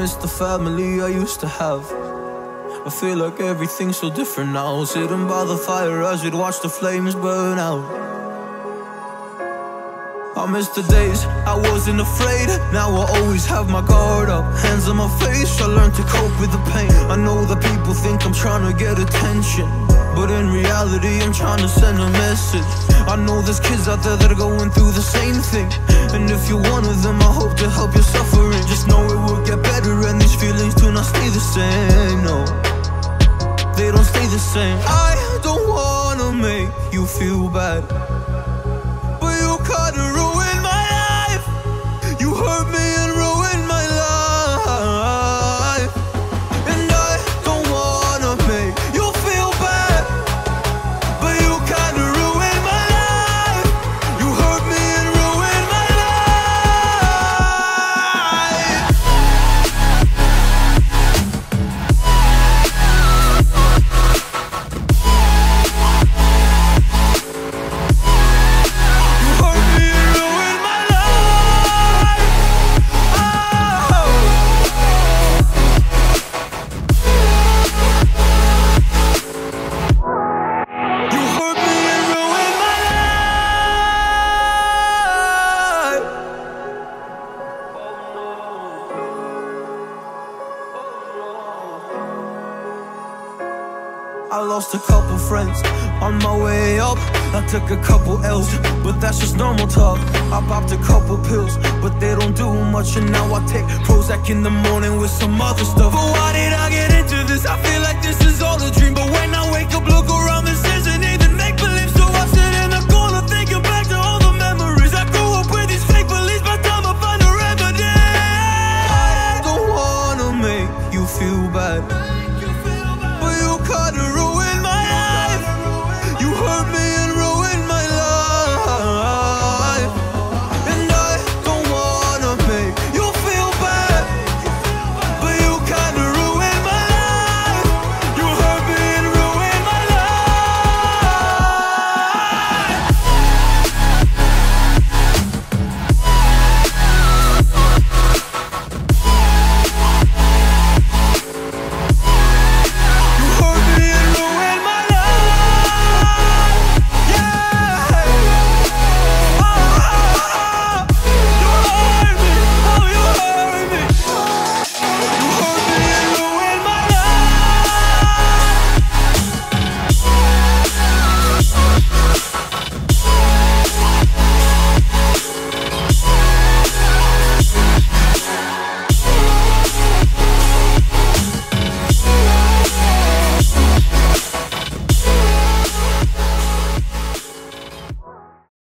lost the family I used to have. I feel like everything's so different now. Sitting by the fire as we'd watch the flames burn out. I miss the days I wasn't afraid. Now I always have my guard up. Hands on my face, I learned to cope with the pain. I know that people think I'm trying to get attention. But in reality, I'm trying to send a message. I know there's kids out there that are going through the same thing. And if you're one of them, I hope to help your suffering. Just know it will get better, and these feelings do not stay the same. No, they don't stay the same. I don't wanna make you feel bad. I lost a couple friends on my way up. I took a couple L's, but that's just normal talk. I popped a couple pills, but they don't do much. And now I take Prozac in the morning with some other stuff. But why did I get into this? I feel like this is all a dream. But when I wake up, look around, this isn't even make believe. So I sit in the corner thinking back to all the memories. I grew up with these fake beliefs. By time I find a remedy, I don't wanna make you feel bad.